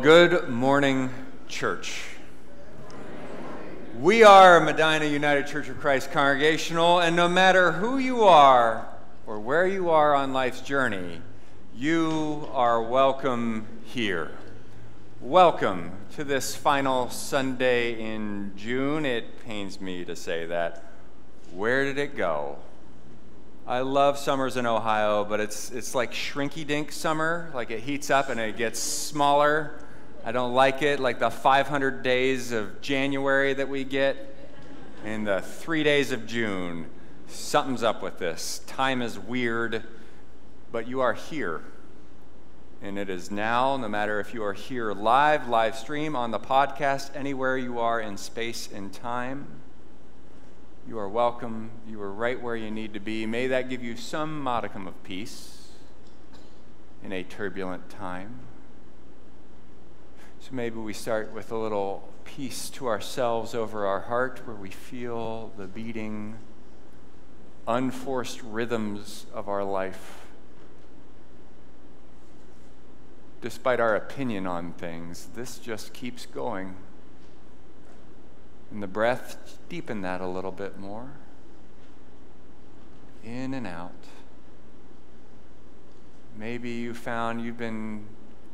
Good morning, church. We are Medina United Church of Christ Congregational, and no matter who you are or where you are on life's journey, you are welcome here. Welcome to this final Sunday in June. It pains me to say that. Where did it go? I love summers in Ohio, but it's, it's like shrinky dink summer. Like it heats up and it gets smaller. I don't like it. Like the 500 days of January that we get and the three days of June. Something's up with this. Time is weird, but you are here. And it is now, no matter if you are here live, live stream, on the podcast, anywhere you are in space and time. You are welcome. You are right where you need to be. May that give you some modicum of peace in a turbulent time. Maybe we start with a little peace to ourselves over our heart where we feel the beating, unforced rhythms of our life. Despite our opinion on things, this just keeps going. And the breath, deepen that a little bit more. In and out. Maybe you found you've been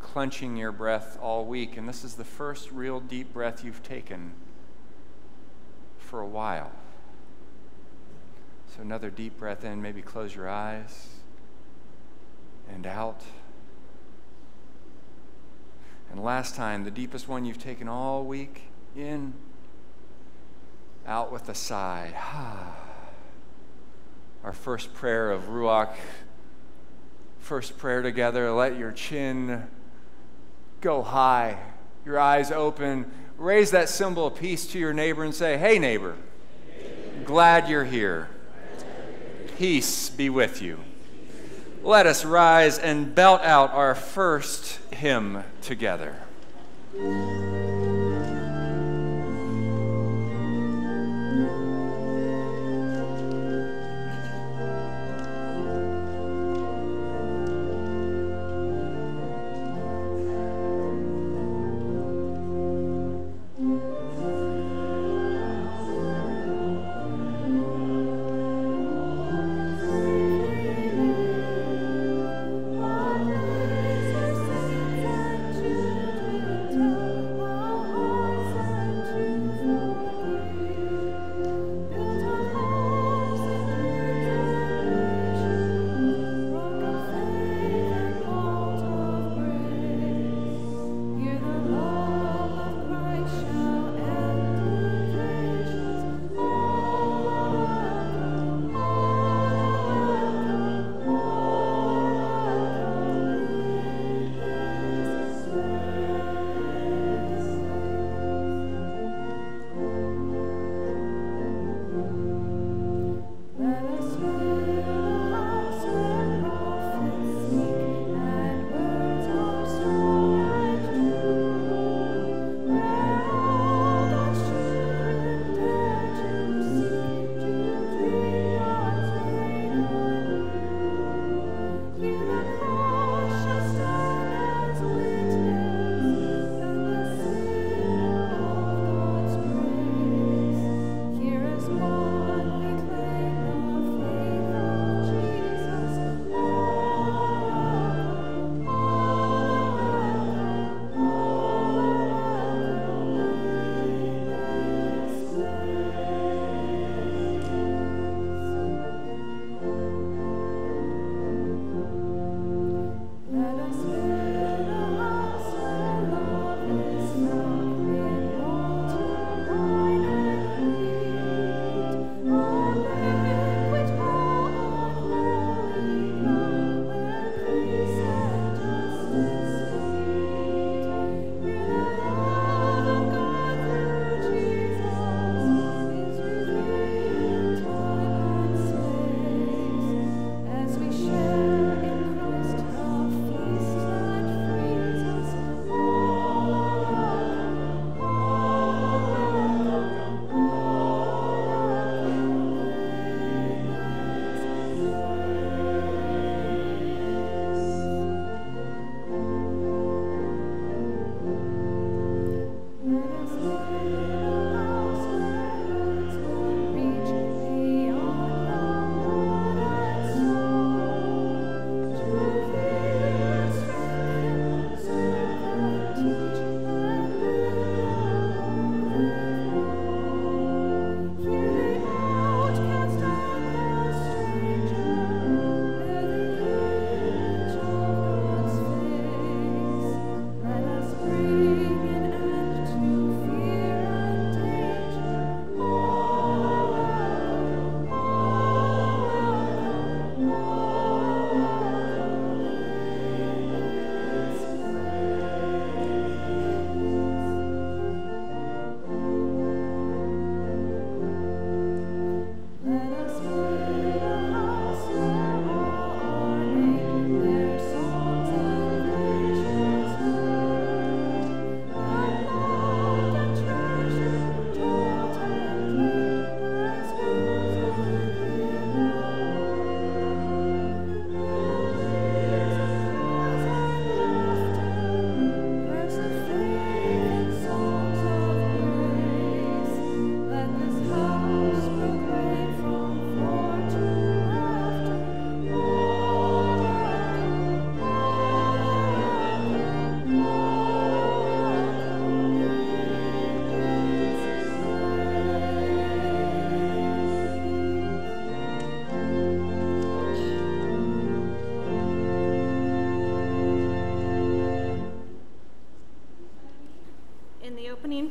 clenching your breath all week, and this is the first real deep breath you've taken for a while. So, another deep breath in, maybe close your eyes and out. And last time, the deepest one you've taken all week, in out with a sigh. Our first prayer of Ruach, first prayer together. Let your chin go high, your eyes open. Raise that symbol of peace to your neighbor and say, Hey, neighbor, glad you're here. Peace be with you. Let us rise and belt out our first hymn together.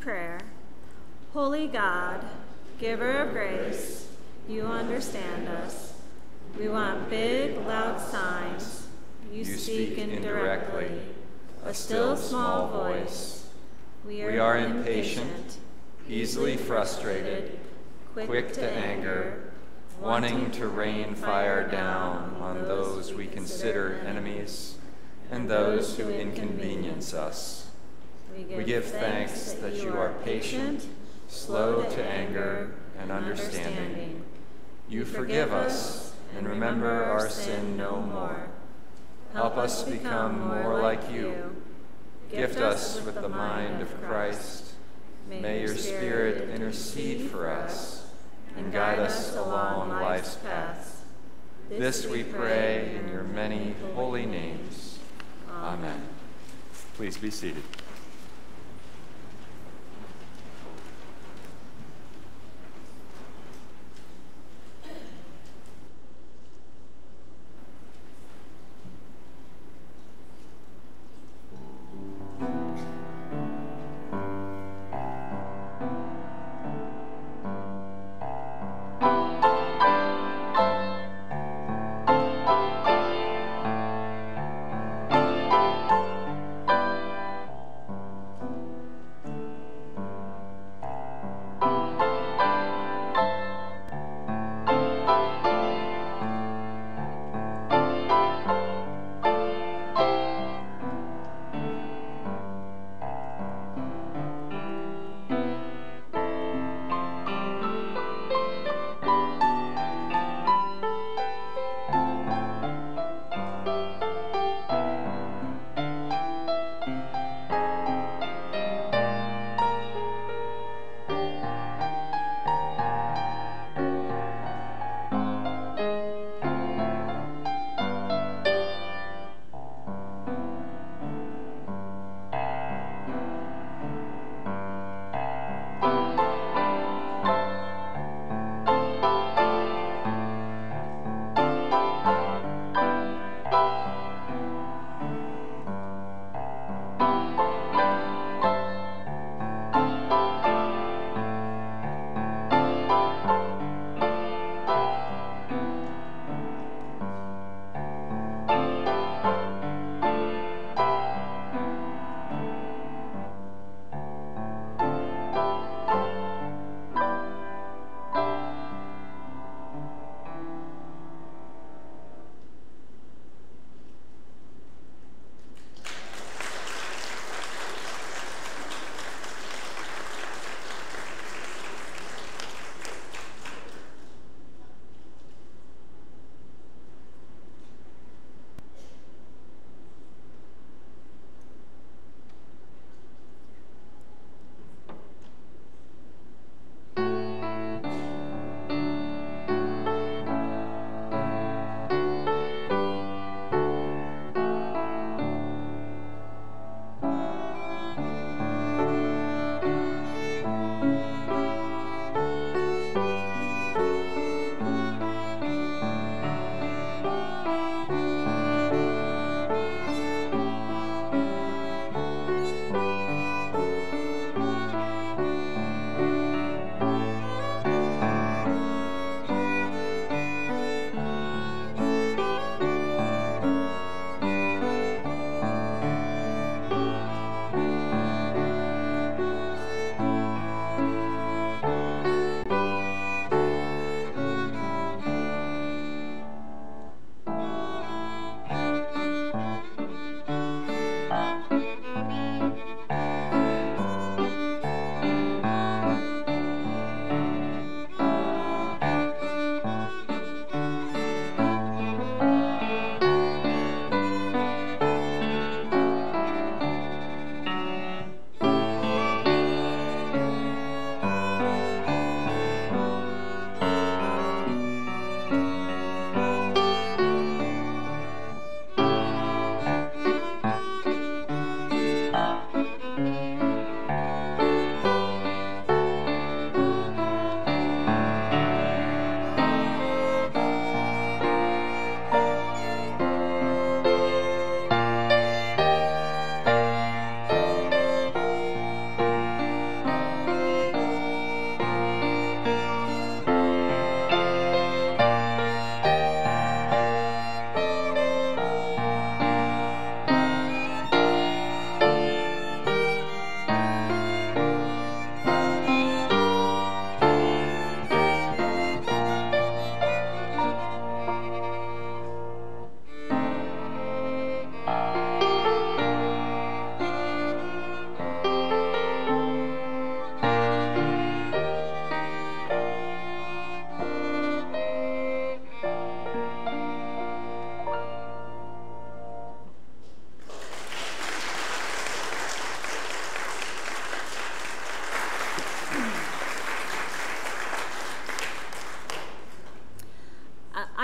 Prayer. Holy God, giver of grace, you understand us. We want big, loud signs. You, You speak indirectly, A still small voice. We are, We are impatient, easily frustrated, quick to anger, wanting to rain fire down on those we consider enemies and those who inconvenience us. We give thanks that you are patient, slow to anger, and understanding. You forgive us and remember our sin no more. Help us become more like you. Gift us with the mind of Christ. May your Spirit intercede for us and guide us along life's path. This we pray in your many holy names. Amen. Please be seated.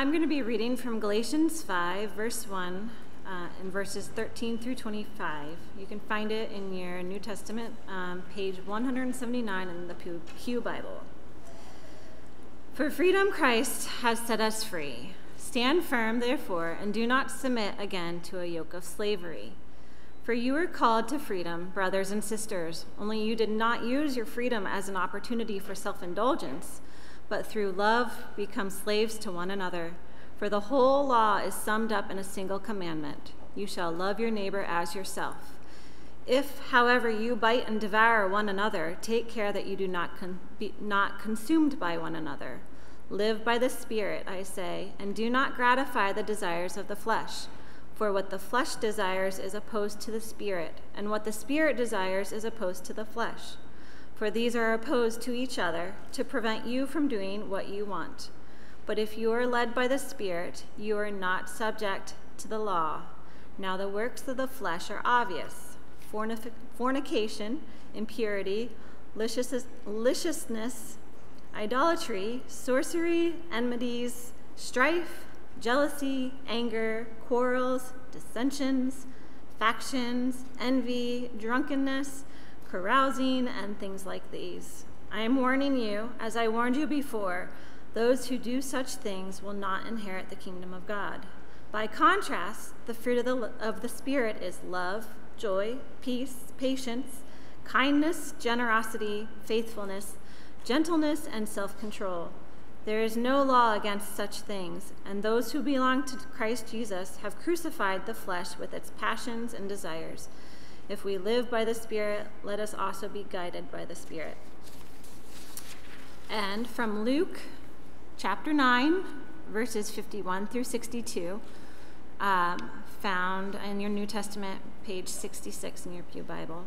I'm going to be reading from Galatians 5, verse 1, uh, and verses 13 through 25. You can find it in your New Testament, um, page 179 in the Pew, Pew Bible. For freedom Christ has set us free. Stand firm, therefore, and do not submit again to a yoke of slavery. For you were called to freedom, brothers and sisters, only you did not use your freedom as an opportunity for self indulgence but through love become slaves to one another. For the whole law is summed up in a single commandment you shall love your neighbor as yourself. If, however, you bite and devour one another, take care that you do not con- be not consumed by one another. Live by the Spirit, I say, and do not gratify the desires of the flesh. For what the flesh desires is opposed to the Spirit, and what the Spirit desires is opposed to the flesh for these are opposed to each other to prevent you from doing what you want. But if you are led by the Spirit, you are not subject to the law. Now the works of the flesh are obvious fornication, impurity, licentiousness, idolatry, sorcery, enmities, strife, jealousy, anger, quarrels, dissensions, factions, envy, drunkenness carousing, and things like these. I am warning you, as I warned you before, those who do such things will not inherit the kingdom of God. By contrast, the fruit of the, of the Spirit is love, joy, peace, patience, kindness, generosity, faithfulness, gentleness, and self control. There is no law against such things, and those who belong to Christ Jesus have crucified the flesh with its passions and desires. If we live by the Spirit, let us also be guided by the Spirit. And from Luke chapter 9, verses 51 through 62, um, found in your New Testament, page 66 in your Pew Bible.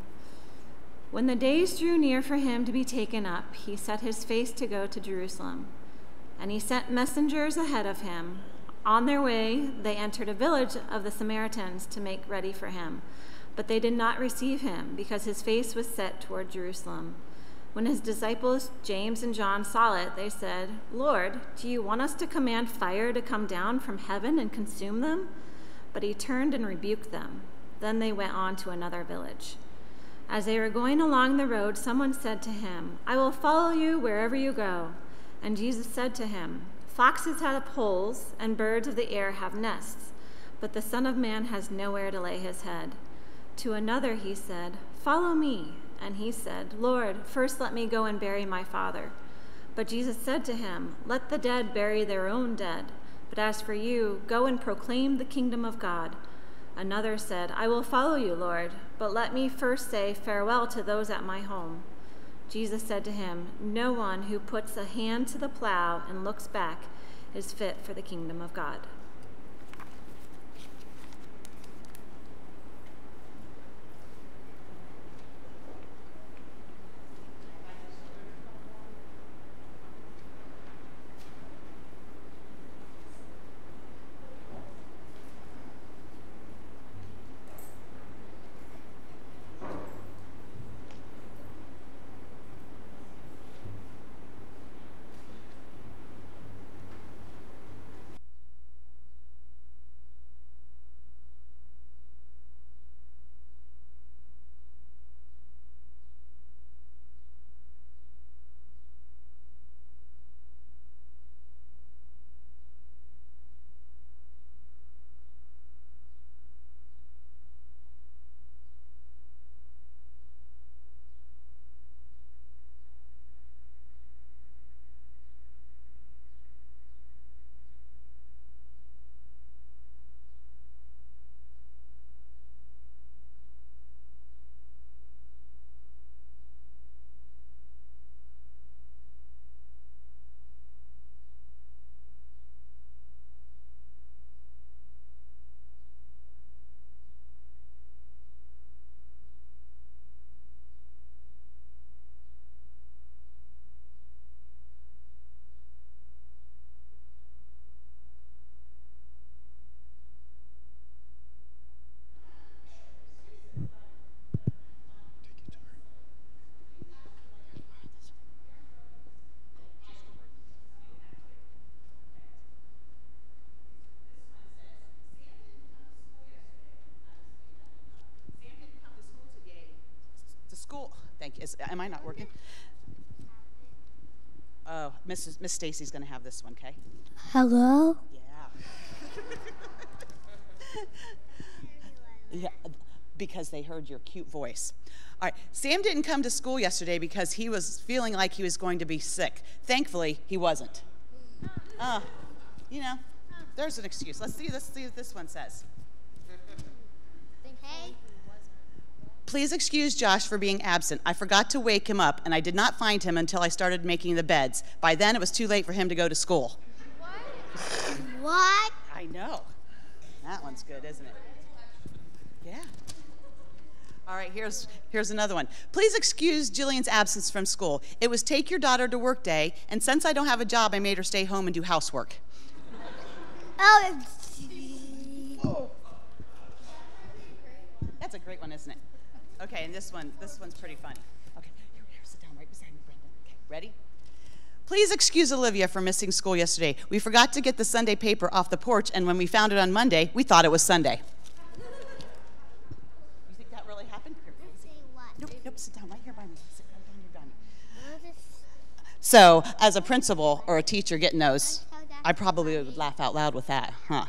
When the days drew near for him to be taken up, he set his face to go to Jerusalem. And he sent messengers ahead of him. On their way, they entered a village of the Samaritans to make ready for him. But they did not receive him, because his face was set toward Jerusalem. When his disciples, James and John, saw it, they said, Lord, do you want us to command fire to come down from heaven and consume them? But he turned and rebuked them. Then they went on to another village. As they were going along the road, someone said to him, I will follow you wherever you go. And Jesus said to him, Foxes have holes, and birds of the air have nests, but the Son of Man has nowhere to lay his head. To another he said, Follow me. And he said, Lord, first let me go and bury my father. But Jesus said to him, Let the dead bury their own dead. But as for you, go and proclaim the kingdom of God. Another said, I will follow you, Lord, but let me first say farewell to those at my home. Jesus said to him, No one who puts a hand to the plow and looks back is fit for the kingdom of God. Is, am I not working? Oh, Mrs. Miss Stacy's going to have this one, okay? Hello? Yeah. yeah, because they heard your cute voice. All right, Sam didn't come to school yesterday because he was feeling like he was going to be sick. Thankfully, he wasn't. Uh, you know, there's an excuse. Let's see, let's see what this one says. Hey. Please excuse Josh for being absent. I forgot to wake him up, and I did not find him until I started making the beds. By then, it was too late for him to go to school. What? what? I know. That one's good, isn't it? Yeah. All right, here's, here's another one. Please excuse Jillian's absence from school. It was take your daughter to work day, and since I don't have a job, I made her stay home and do housework. Oh, That's a great one, isn't it? Okay, and this one, this one's pretty funny. Okay, here, here, sit down right beside me, Brendan. Okay, ready? Please excuse Olivia for missing school yesterday. We forgot to get the Sunday paper off the porch, and when we found it on Monday, we thought it was Sunday. You think that really happened? Here, say what? Nope, nope, sit down right here by me. Sit right down here by me. So, as a principal or a teacher getting those, I probably would laugh out loud with that, huh?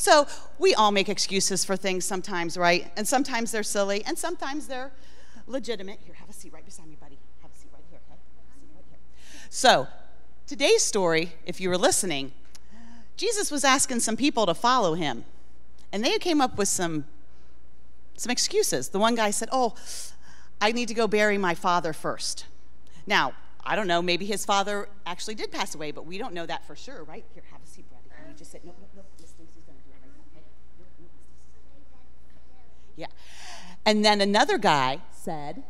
So, we all make excuses for things sometimes, right? And sometimes they're silly, and sometimes they're legitimate. Here, have a seat right beside me, buddy. Have a seat right here, okay? Have a seat right here. So, today's story, if you were listening, Jesus was asking some people to follow him, and they came up with some some excuses. The one guy said, "Oh, I need to go bury my father first. Now, I don't know, maybe his father actually did pass away, but we don't know that for sure, right? Here, have a seat. And you just said, nope, nope, nope, Miss Stacy's gonna do it right now, okay? Nope, nope, Miss Stacy's gonna do it. Yeah. And then another guy said,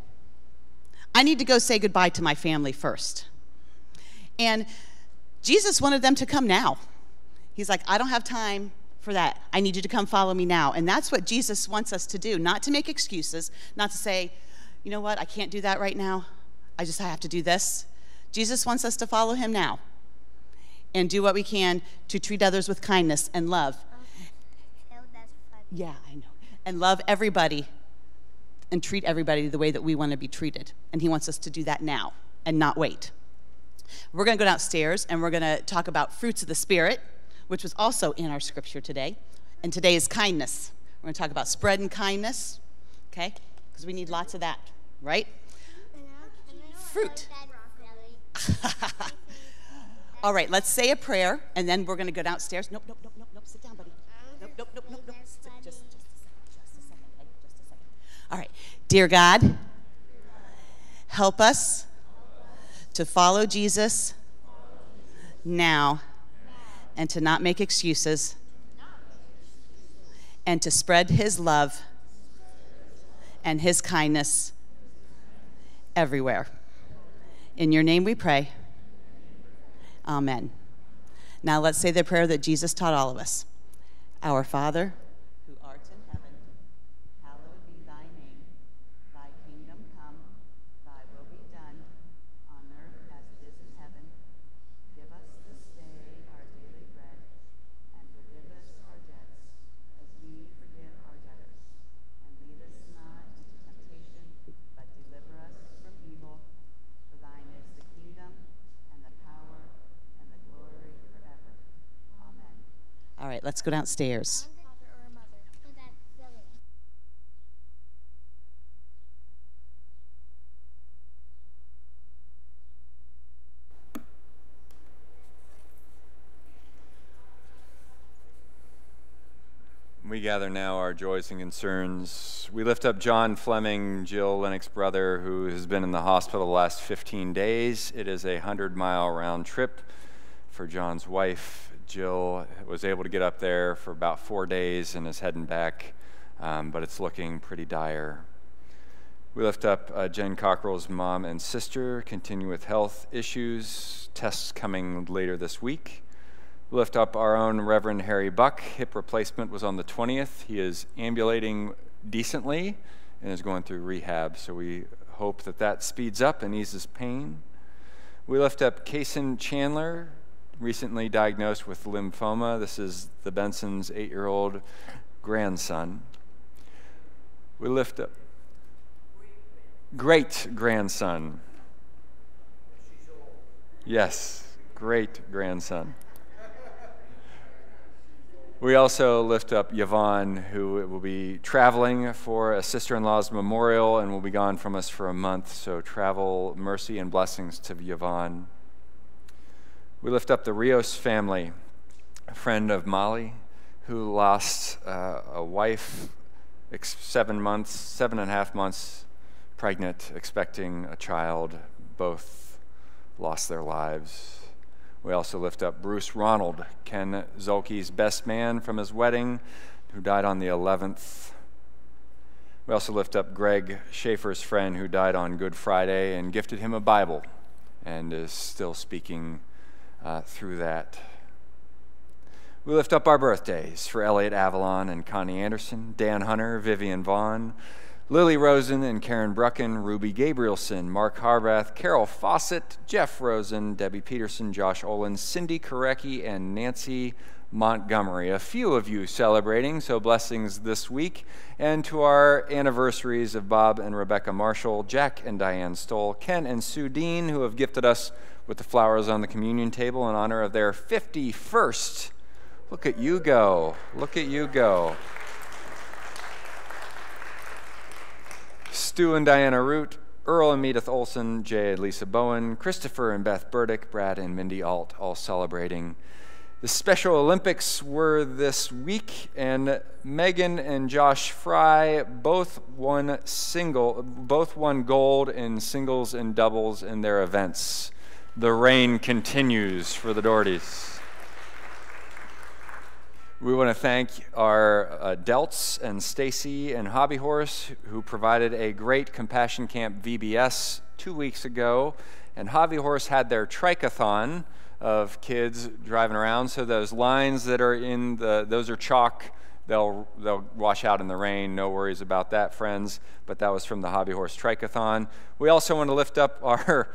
I need to go say goodbye to my family first. And Jesus wanted them to come now. He's like, I don't have time for that. I need you to come follow me now. And that's what Jesus wants us to do, not to make excuses, not to say, you know what, I can't do that right now. I just have to do this. Jesus wants us to follow him now and do what we can to treat others with kindness and love. Oh. Yeah, I know. And love everybody and treat everybody the way that we want to be treated. And he wants us to do that now and not wait. We're going to go downstairs and we're going to talk about fruits of the Spirit, which was also in our scripture today. And today is kindness. We're going to talk about spreading kindness, okay? Because we need lots of that, right? Fruit. All right, let's say a prayer and then we're going to go downstairs. Nope, nope, nope, nope, nope. Sit down, buddy. Nope, nope, nope, nope, nope. Sit, just, just a second, just a second, okay? Just a second. All right. Dear God, help us to follow Jesus now and to not make excuses and to spread his love and his kindness everywhere. In your name we pray. Amen. Now let's say the prayer that Jesus taught all of us. Our Father, who art in heaven, hallowed be thy name. Thy kingdom come, thy will be done, on earth as it is in heaven. Give us this day our daily bread, and forgive us our debts, as we forgive our debtors. And lead us not into temptation, but deliver us from evil. For thine is the kingdom, and the power, and the glory forever. Amen. All right, let's go downstairs. We gather now our joys and concerns. We lift up John Fleming, Jill Lennox's brother, who has been in the hospital the last 15 days. It is a 100 mile round trip for John's wife. Jill was able to get up there for about four days and is heading back, um, but it's looking pretty dire. We lift up uh, Jen Cockrell's mom and sister, continue with health issues, tests coming later this week. We lift up our own Reverend Harry Buck. Hip replacement was on the 20th. He is ambulating decently and is going through rehab, so we hope that that speeds up and eases pain. We lift up Kason Chandler, recently diagnosed with lymphoma. This is the Benson's eight year old grandson. We lift up. great grandson. Yes, great grandson. We also lift up Yvonne, who will be traveling for a sister in law's memorial and will be gone from us for a month. So, travel mercy and blessings to Yvonne. We lift up the Rios family, a friend of Molly, who lost uh, a wife seven months, seven and a half months pregnant, expecting a child. Both lost their lives. We also lift up Bruce Ronald, Ken Zolke's best man from his wedding, who died on the 11th. We also lift up Greg Schaefer's friend, who died on Good Friday, and gifted him a Bible and is still speaking uh, through that. We lift up our birthdays for Elliot Avalon and Connie Anderson, Dan Hunter, Vivian Vaughn, Lily Rosen and Karen Brucken, Ruby Gabrielson, Mark Harbath, Carol Fawcett, Jeff Rosen, Debbie Peterson, Josh Olin, Cindy Korecki, and Nancy Montgomery. A few of you celebrating, so blessings this week. And to our anniversaries of Bob and Rebecca Marshall, Jack and Diane Stoll, Ken and Sue Dean, who have gifted us with the flowers on the communion table in honor of their 51st. Look at you go. Look at you go. Stu and Diana Root, Earl and Edith Olson, Jay and Lisa Bowen, Christopher and Beth Burdick, Brad and Mindy Alt, all celebrating. The Special Olympics were this week, and Megan and Josh Fry both won single, both won gold in singles and doubles in their events. The rain continues for the Dohertys. We want to thank our uh, Delts and Stacy and Hobby Horse who provided a great Compassion Camp VBS two weeks ago. And Hobby Horse had their trike-a-thon of kids driving around. So those lines that are in the, those are chalk. They'll, they'll wash out in the rain. No worries about that, friends. But that was from the Hobby Horse Trike-a-thon. We also want to lift up our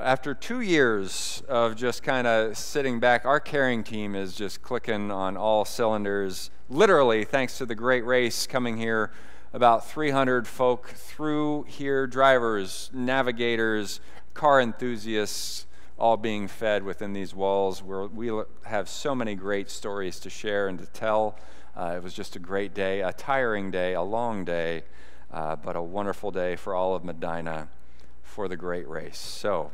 after two years of just kind of sitting back, our caring team is just clicking on all cylinders. Literally, thanks to the great race coming here, about 300 folk through here drivers, navigators, car enthusiasts, all being fed within these walls where we have so many great stories to share and to tell. Uh, it was just a great day, a tiring day, a long day, uh, but a wonderful day for all of Medina for the great race. So,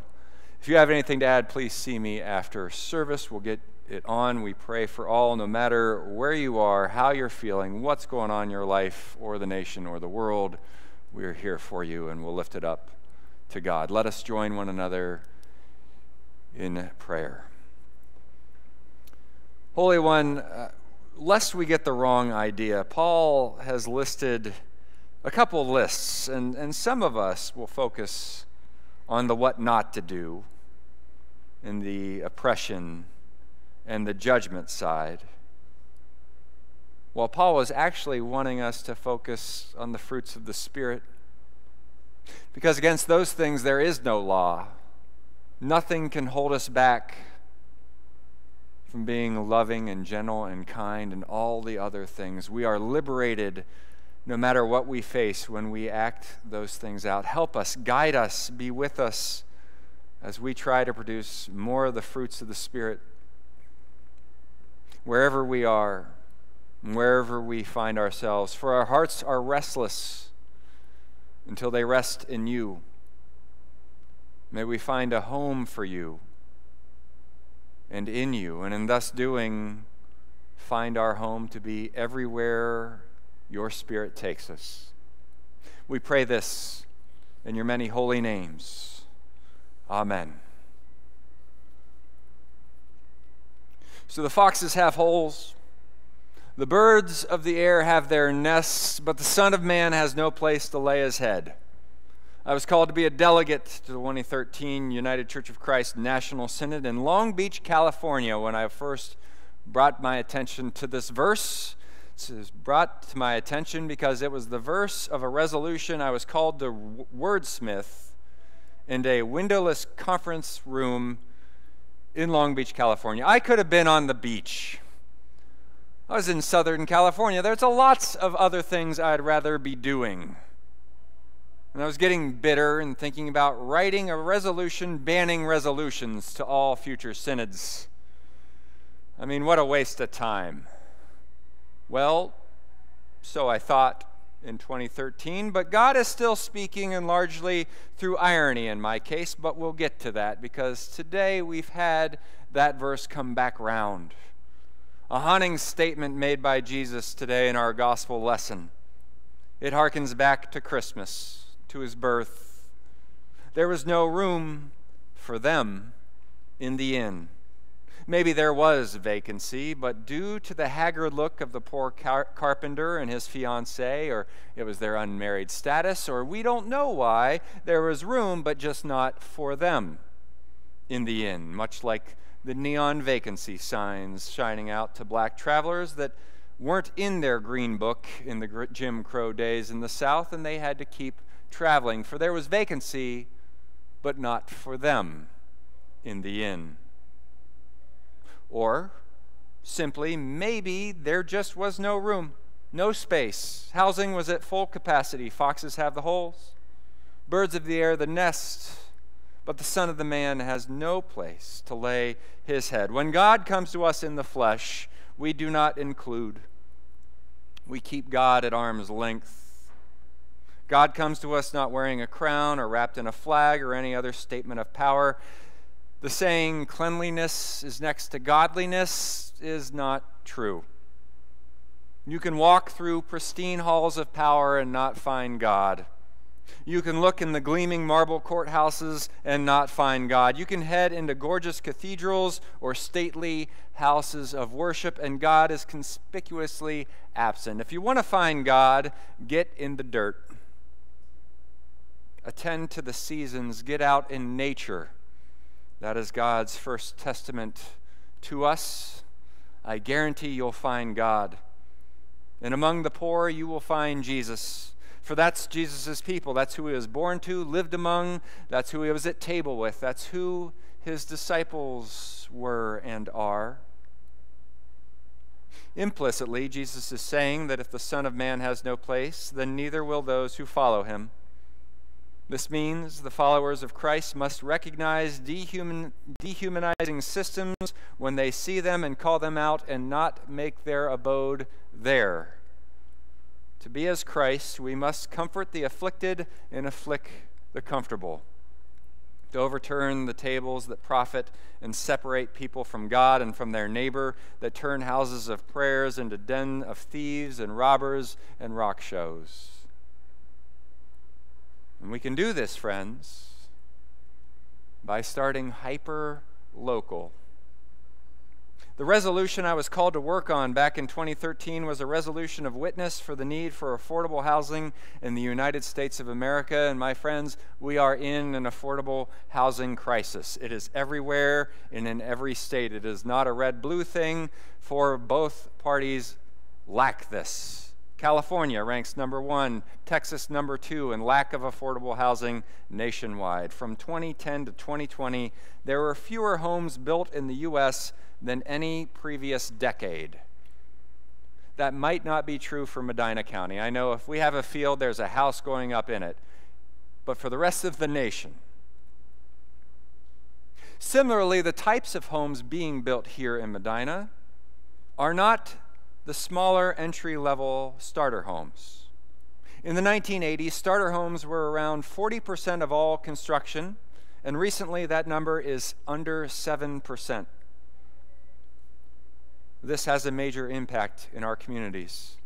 if you have anything to add, please see me after service. We'll get it on. We pray for all, no matter where you are, how you're feeling, what's going on in your life or the nation or the world. We are here for you and we'll lift it up to God. Let us join one another in prayer. Holy One, uh, lest we get the wrong idea, Paul has listed a couple lists, and, and some of us will focus on the what not to do in the oppression and the judgment side. While Paul was actually wanting us to focus on the fruits of the Spirit. Because against those things there is no law. Nothing can hold us back from being loving and gentle and kind and all the other things. We are liberated no matter what we face when we act those things out. Help us, guide us, be with us as we try to produce more of the fruits of the Spirit wherever we are, wherever we find ourselves. For our hearts are restless until they rest in you. May we find a home for you and in you, and in thus doing, find our home to be everywhere your Spirit takes us. We pray this in your many holy names. Amen. So the foxes have holes. The birds of the air have their nests, but the Son of Man has no place to lay his head. I was called to be a delegate to the 2013 United Church of Christ National Synod in Long Beach, California, when I first brought my attention to this verse. It was brought to my attention because it was the verse of a resolution I was called to wordsmith in a windowless conference room in Long Beach, California. I could have been on the beach. I was in Southern California. There's a lots of other things I'd rather be doing And I was getting bitter and thinking about writing a resolution banning resolutions to all future synods. I mean, what a waste of time. Well, so I thought in 2013, but God is still speaking and largely through irony in my case, but we'll get to that because today we've had that verse come back round. A haunting statement made by Jesus today in our gospel lesson. It harkens back to Christmas, to his birth. There was no room for them in the inn. Maybe there was vacancy, but due to the haggard look of the poor car- carpenter and his fiancee, or it was their unmarried status, or we don't know why, there was room, but just not for them in the inn, much like the neon vacancy signs shining out to black travelers that weren't in their green book in the Jim Crow days in the South, and they had to keep traveling, for there was vacancy, but not for them in the inn. Or simply, maybe there just was no room, no space. Housing was at full capacity. Foxes have the holes, birds of the air the nest, but the Son of the Man has no place to lay his head. When God comes to us in the flesh, we do not include, we keep God at arm's length. God comes to us not wearing a crown or wrapped in a flag or any other statement of power. The saying, cleanliness is next to godliness, is not true. You can walk through pristine halls of power and not find God. You can look in the gleaming marble courthouses and not find God. You can head into gorgeous cathedrals or stately houses of worship, and God is conspicuously absent. If you want to find God, get in the dirt. Attend to the seasons, get out in nature that is God's first testament to us. I guarantee you'll find God. And among the poor, you will find Jesus. For that's Jesus' people. That's who he was born to, lived among. That's who he was at table with. That's who his disciples were and are. Implicitly, Jesus is saying that if the Son of Man has no place, then neither will those who follow him. This means the followers of Christ must recognize dehuman, dehumanizing systems when they see them and call them out and not make their abode there. To be as Christ, we must comfort the afflicted and afflict the comfortable. To overturn the tables that profit and separate people from God and from their neighbor, that turn houses of prayers into den of thieves and robbers and rock shows. And we can do this, friends, by starting hyper local. The resolution I was called to work on back in 2013 was a resolution of witness for the need for affordable housing in the United States of America. And my friends, we are in an affordable housing crisis. It is everywhere and in every state. It is not a red blue thing, for both parties lack this. California ranks number one, Texas number two in lack of affordable housing nationwide. From 2010 to 2020, there were fewer homes built in the U.S. than any previous decade. That might not be true for Medina County. I know if we have a field, there's a house going up in it. But for the rest of the nation, Similarly, the types of homes being built here in Medina are not the smaller entry level starter homes. In the 1980s, starter homes were around 40% of all construction, and recently that number is under 7%. This has a major impact in our communities.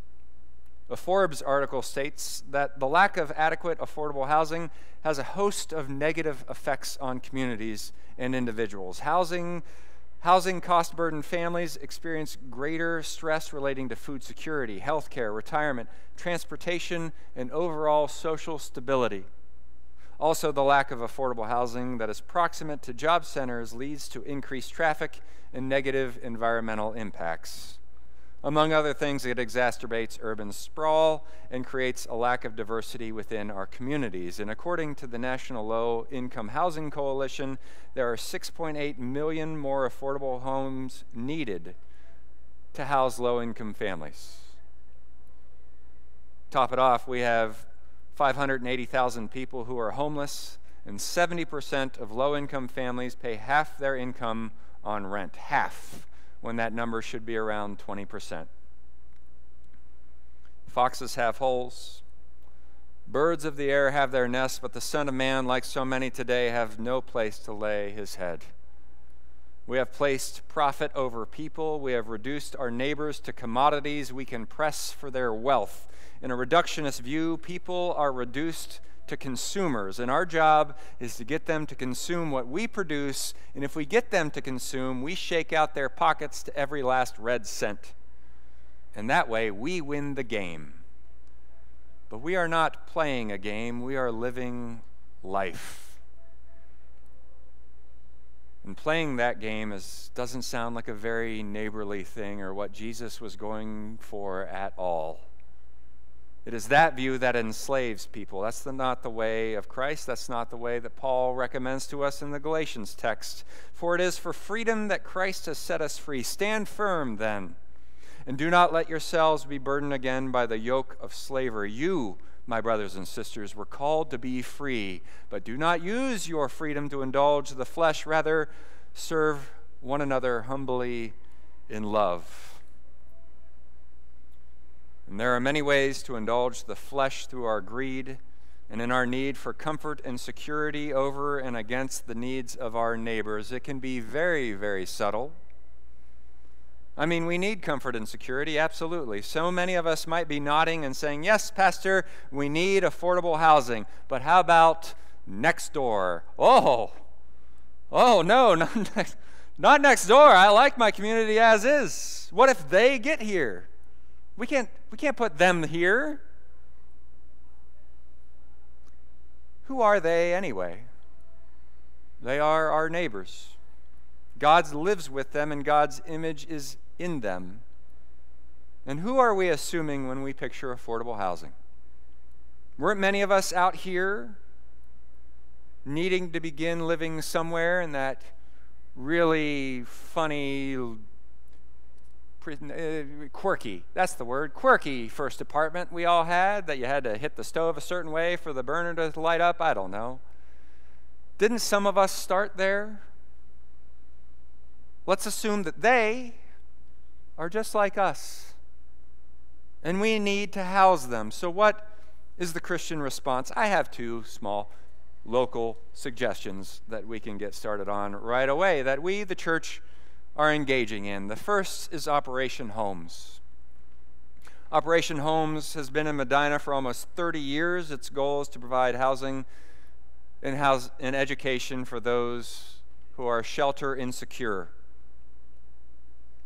A Forbes article states that the lack of adequate affordable housing has a host of negative effects on communities and individuals. Housing Housing cost burdened families experience greater stress relating to food security, health care, retirement, transportation, and overall social stability. Also, the lack of affordable housing that is proximate to job centers leads to increased traffic and negative environmental impacts. Among other things, it exacerbates urban sprawl and creates a lack of diversity within our communities. And according to the National Low Income Housing Coalition, there are 6.8 million more affordable homes needed to house low income families. Top it off, we have 580,000 people who are homeless, and 70% of low income families pay half their income on rent. Half, when that number should be around 20%. Foxes have holes. Birds of the air have their nests, but the Son of Man, like so many today, have no place to lay his head. We have placed profit over people. We have reduced our neighbors to commodities we can press for their wealth. In a reductionist view, people are reduced to consumers, and our job is to get them to consume what we produce. And if we get them to consume, we shake out their pockets to every last red cent. And that way, we win the game. But we are not playing a game, we are living life. And playing that game is, doesn't sound like a very neighborly thing or what Jesus was going for at all. It is that view that enslaves people. That's the, not the way of Christ. That's not the way that Paul recommends to us in the Galatians text. For it is for freedom that Christ has set us free. Stand firm then and do not let yourselves be burdened again by the yoke of slavery. You, my brothers and sisters, were called to be free, but do not use your freedom to indulge the flesh. Rather, serve one another humbly in love. And there are many ways to indulge the flesh through our greed and in our need for comfort and security over and against the needs of our neighbors. It can be very, very subtle. I mean, we need comfort and security, absolutely. So many of us might be nodding and saying, Yes, Pastor, we need affordable housing. But how about next door? Oh, oh, no, not next, not next door. I like my community as is. What if they get here? We can't, we can't put them here. Who are they anyway? They are our neighbors. God lives with them, and God's image is in them. And who are we assuming when we picture affordable housing? Weren't many of us out here needing to begin living somewhere in that really funny, Uh, quirky, that's the word, quirky first apartment we all had that you had to hit the stove a certain way for the burner to light up? I don't know. Didn't some of us start there? Let's assume that they are just like us. And we need to house them. So, what is the Christian response? I have two small local suggestions that we can get started on right away that we, the church, are engaging in. The first is Operation Homes. Operation Homes has been in Medina for almost 30 years. Its goal is to provide housing and, house, and education for those who are shelter insecure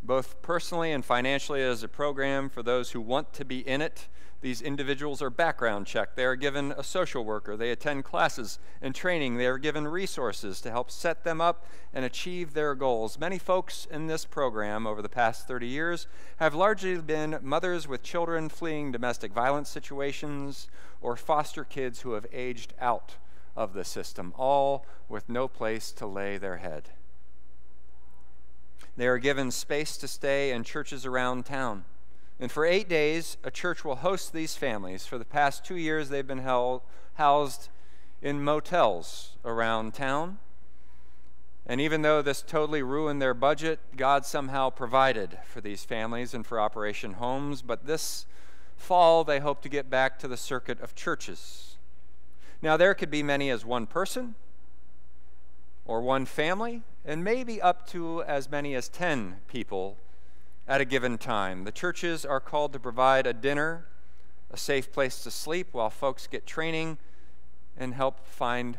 both personally and financially as a program for those who want to be in it. These individuals are background checked. They are given a social worker. They attend classes and training. They are given resources to help set them up and achieve their goals. Many folks in this program over the past 30 years have largely been mothers with children fleeing domestic violence situations or foster kids who have aged out of the system, all with no place to lay their head. They are given space to stay in churches around town. And for eight days, a church will host these families. For the past two years, they've been held, housed in motels around town. And even though this totally ruined their budget, God somehow provided for these families and for Operation Homes. But this fall, they hope to get back to the circuit of churches. Now, there could be many as one person or one family and maybe up to as many as 10 people at a given time. The churches are called to provide a dinner, a safe place to sleep while folks get training and help find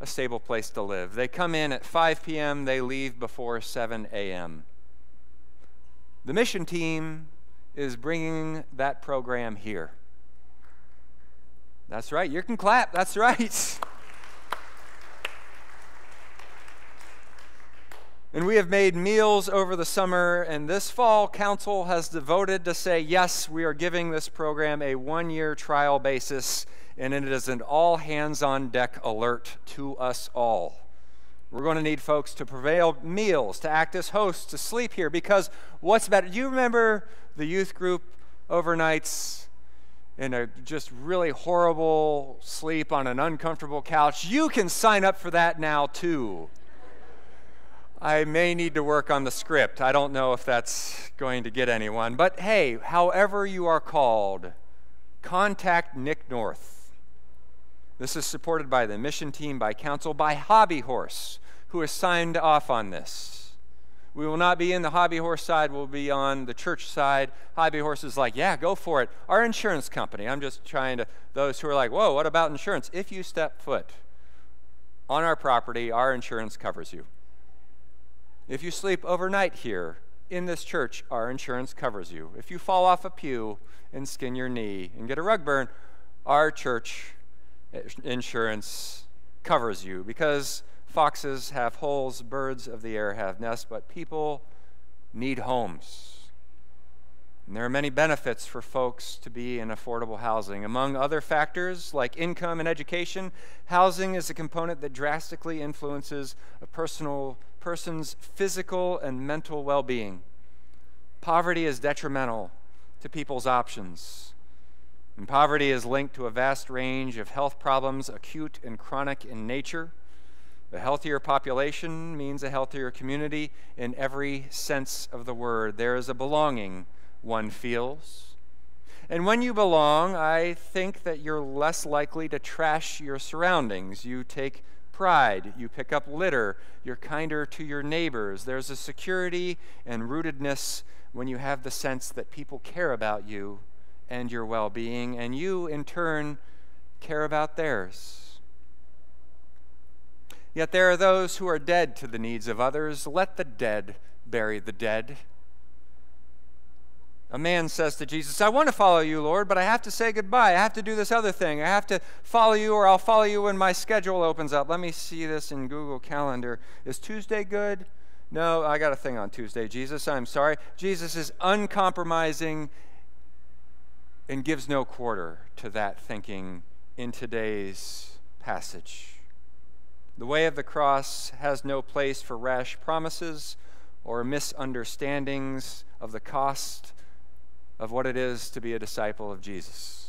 a stable place to live. They come in at 5 p.m., they leave before 7 a.m. The mission team is bringing that program here. That's right, you can clap, that's right. And we have made meals over the summer, and this fall, Council has devoted to say, yes, we are giving this program a one year trial basis, and it is an all hands on deck alert to us all. We're going to need folks to prevail meals, to act as hosts, to sleep here, because what's better? Do you remember the youth group overnights in a just really horrible sleep on an uncomfortable couch, you can sign up for that now too. I may need to work on the script. I don't know if that's going to get anyone. But hey, however you are called, contact Nick North. This is supported by the mission team, by council, by Hobby Horse, who has signed off on this. We will not be in the hobby horse side, we'll be on the church side. Hobby horse is like, yeah, go for it. Our insurance company, I'm just trying to, those who are like, whoa, what about insurance? If you step foot on our property, our insurance covers you. If you sleep overnight here in this church, our insurance covers you. If you fall off a pew and skin your knee and get a rug burn, our church insurance covers you because foxes have holes, birds of the air have nests, but people need homes. And there are many benefits for folks to be in affordable housing. Among other factors like income and education, housing is a component that drastically influences a personal person's physical and mental well-being. Poverty is detrimental to people's options. And poverty is linked to a vast range of health problems, acute and chronic in nature. A healthier population means a healthier community in every sense of the word. There is a belonging one feels. And when you belong, I think that you're less likely to trash your surroundings. You take pride, you pick up litter, you're kinder to your neighbors. There's a security and rootedness when you have the sense that people care about you and your well being, and you, in turn, care about theirs. Yet there are those who are dead to the needs of others. Let the dead bury the dead. A man says to Jesus, I want to follow you, Lord, but I have to say goodbye. I have to do this other thing. I have to follow you, or I'll follow you when my schedule opens up. Let me see this in Google Calendar. Is Tuesday good? No, I got a thing on Tuesday, Jesus. I'm sorry. Jesus is uncompromising and gives no quarter to that thinking in today's passage. The way of the cross has no place for rash promises or misunderstandings of the cost of what it is to be a disciple of Jesus.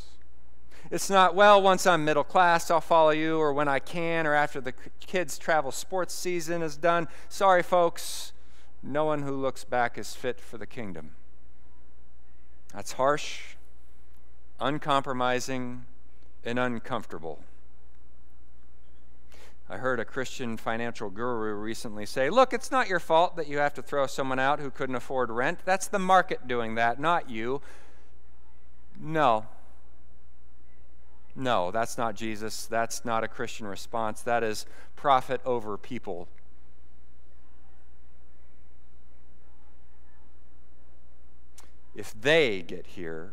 It's not, well, once I'm middle class, I'll follow you, or when I can, or after the kids' travel sports season is done. Sorry, folks, no one who looks back is fit for the kingdom. That's harsh, uncompromising, and uncomfortable. I heard a Christian financial guru recently say, Look, it's not your fault that you have to throw someone out who couldn't afford rent. That's the market doing that, not you. No. No, that's not Jesus. That's not a Christian response. That is profit over people. If they get here,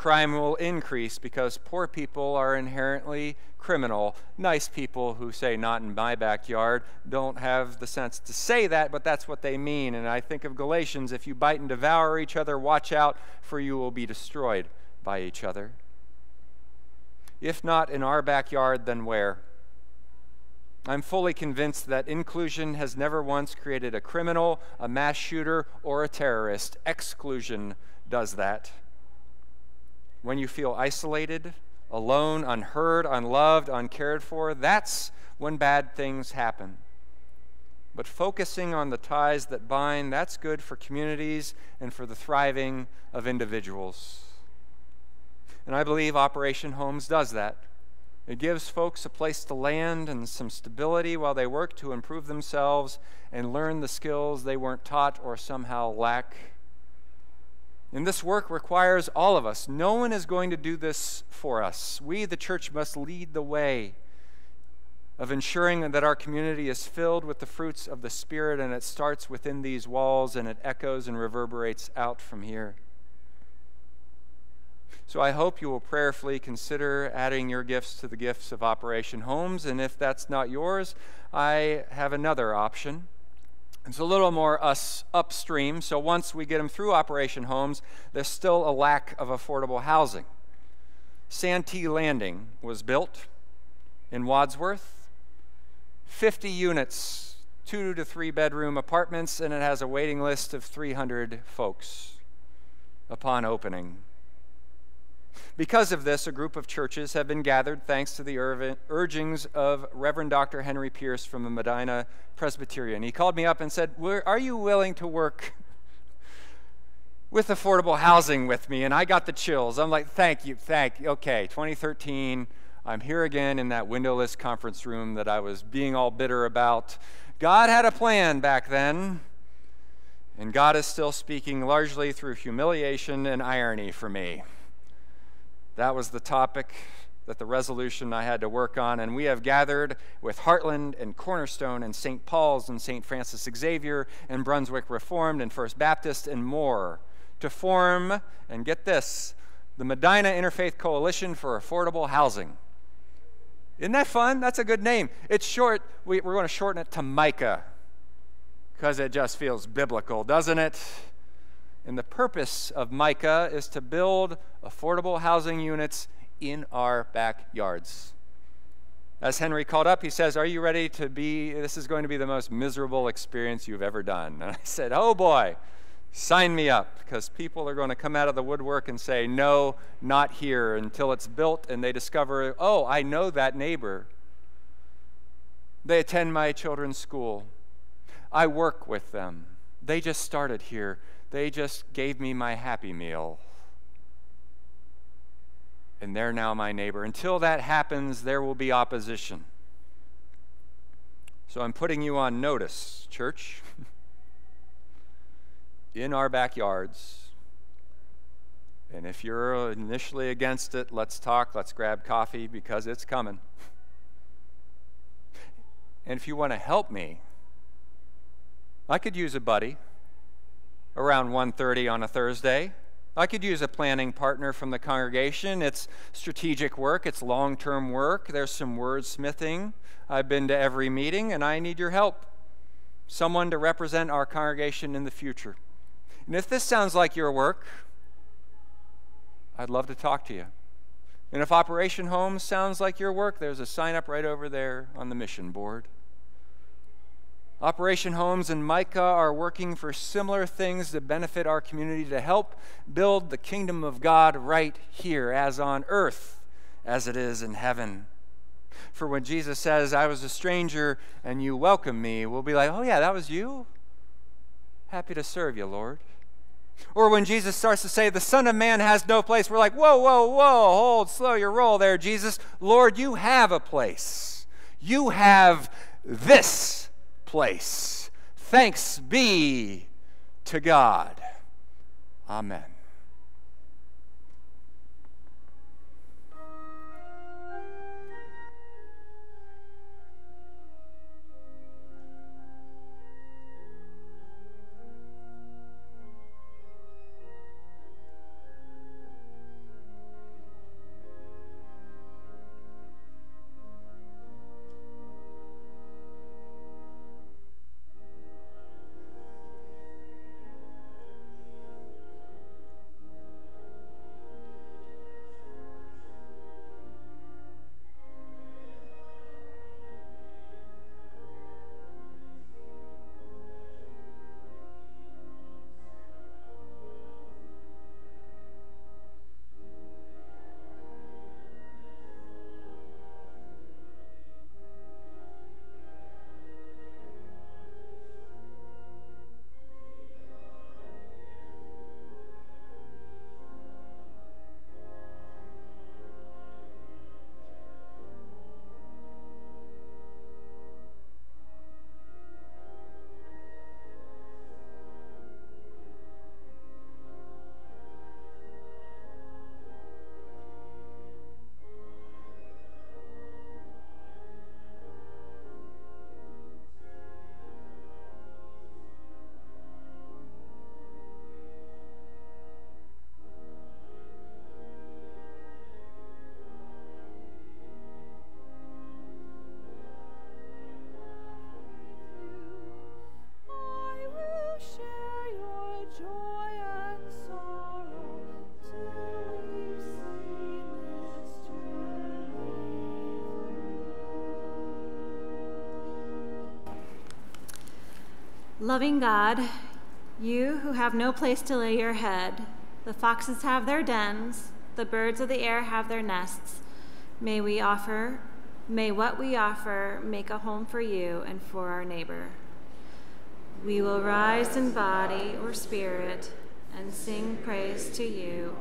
crime will increase because poor people are inherently criminal. Nice people who say, not in my backyard, don't have the sense to say that, but that's what they mean. And I think of Galatians if you bite and devour each other, watch out, for you will be destroyed by each other. If not in our backyard, then where? I'm fully convinced that inclusion has never once created a criminal, a mass shooter, or a terrorist. Exclusion does that when you feel isolated, alone, unheard, unloved, uncared for, that's when bad things happen. But focusing on the ties that bind, that's good for communities and for the thriving of individuals. And I believe Operation Homes does that. It gives folks a place to land and some stability while they work to improve themselves and learn the skills they weren't taught or somehow lack. And this work requires all of us. No one is going to do this for us. We, the church, must lead the way of ensuring that our community is filled with the fruits of the Spirit, and it starts within these walls and it echoes and reverberates out from here. So I hope you will prayerfully consider adding your gifts to the gifts of Operation Homes, and if that's not yours, I have another option. It's a little more us upstream, so once we get them through Operation Homes, there's still a lack of affordable housing. Santee Landing was built in Wadsworth, 50 units, two to three bedroom apartments, and it has a waiting list of 300 folks upon opening. Because of this, a group of churches have been gathered thanks to the urgings of Reverend Dr. Henry Pierce from the Medina Presbyterian. He called me up and said, Are you willing to work with affordable housing with me? And I got the chills. I'm like, Thank you, thank you. Okay, 2013, I'm here again in that windowless conference room that I was being all bitter about. God had a plan back then. And God is still speaking largely through humiliation and irony for me. That was the topic that the resolution I had to work on. And we have gathered with Heartland and Cornerstone and St. Paul's and St. Francis Xavier and Brunswick Reformed and First Baptist and more to form, and get this, the Medina Interfaith Coalition for Affordable Housing. Isn't that fun? That's a good name. It's short, we, are going to shorten it to Micah because it just feels biblical, doesn't it? And the purpose of Micah is to build affordable housing units in our backyards. As Henry called up, he says, Are you ready to be? This is going to be the most miserable experience you've ever done. And I said, Oh boy, sign me up, because people are going to come out of the woodwork and say, No, not here, until it's built and they discover, Oh, I know that neighbor. They attend my children's school. I work with them. They just started here. They just gave me my happy meal. And they're now my neighbor. Until that happens, there will be opposition. So I'm putting you on notice, church. In our backyards. And if you're initially against it, let's talk, let's grab coffee because it's coming. And if you want to help me, I could use a buddy around 1:30 on a Thursday. I could use a planning partner from the congregation. It's strategic work, it's long-term work. There's some wordsmithing. I've been to every meeting and I need your help. Someone to represent our congregation in the future. And if this sounds like your work, I'd love to talk to you. And if Operation Home sounds like your work, there's a sign up right over there on the mission board. Operation Homes and Micah are working for similar things to benefit our community to help build the kingdom of God right here, as on earth as it is in heaven. For when Jesus says, I was a stranger and you welcome me, we'll be like, oh, yeah, that was you? Happy to serve you, Lord. Or when Jesus starts to say, the Son of Man has no place, we're like, whoa, whoa, whoa, hold, slow your roll there, Jesus. Lord, you have a place. You have this place. Thanks be to God. Amen. Loving God, you who have no place to lay your head, the foxes have their dens, the birds of the air have their nests. May we offer, may what we offer make a home for you and for our neighbor. We will rise in body or spirit and sing praise to you,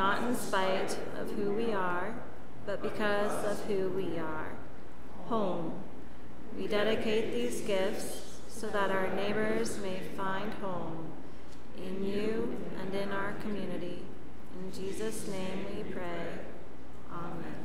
not in spite of who we are, but because of who we are. Home. We dedicate these gifts so that our neighbors may find home in you and in our community. In Jesus' name we pray. Amen.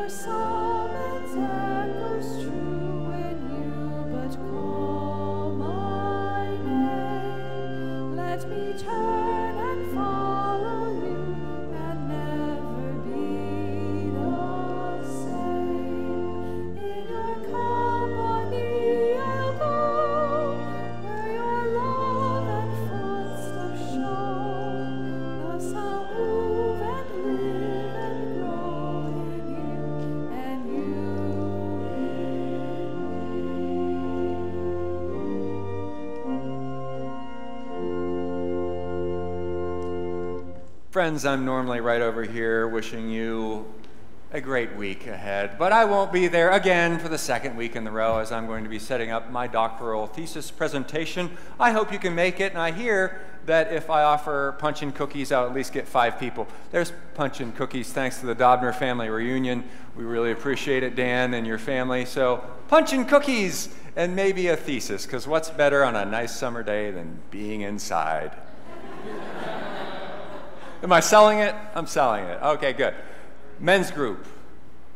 Your summons Friends, I'm normally right over here wishing you a great week ahead, but I won't be there again for the second week in the row as I'm going to be setting up my doctoral thesis presentation. I hope you can make it, and I hear that if I offer punch and cookies, I'll at least get five people. There's punch and cookies thanks to the Dobner family reunion. We really appreciate it, Dan and your family. So, punch and cookies and maybe a thesis, because what's better on a nice summer day than being inside? Am I selling it? I'm selling it. Okay, good. Men's group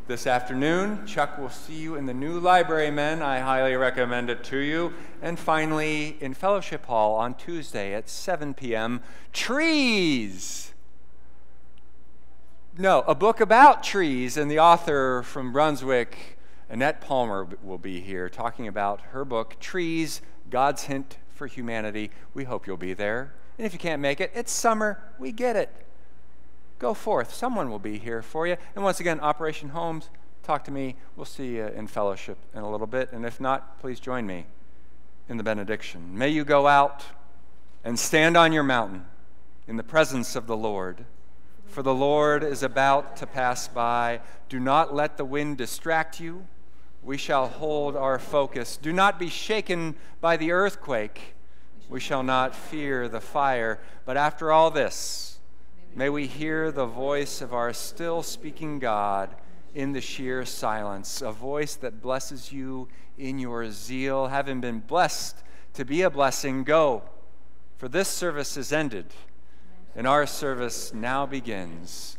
this afternoon. Chuck will see you in the new library, men. I highly recommend it to you. And finally, in Fellowship Hall on Tuesday at 7 p.m., Trees. No, a book about trees, and the author from Brunswick, Annette Palmer, will be here talking about her book, Trees God's Hint for Humanity. We hope you'll be there. And if you can't make it, it's summer. We get it. Go forth. Someone will be here for you. And once again, Operation Homes, talk to me. We'll see you in fellowship in a little bit. And if not, please join me in the benediction. May you go out and stand on your mountain in the presence of the Lord. For the Lord is about to pass by. Do not let the wind distract you. We shall hold our focus. Do not be shaken by the earthquake. We shall not fear the fire. But after all this, may we hear the voice of our still speaking God in the sheer silence, a voice that blesses you in your zeal. Having been blessed to be a blessing, go. For this service is ended, and our service now begins.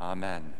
Amen.